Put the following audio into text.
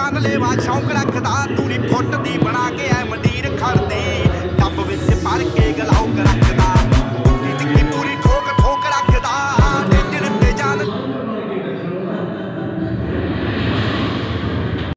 ਜਾਨ ਲੈਵਾ ਸ਼ੌਂਕ ਰੱਖਦਾ ਤੂੰ ਨੀ ਫੁੱਟ ਦੀ ਬਣਾ ਕੇ ਐ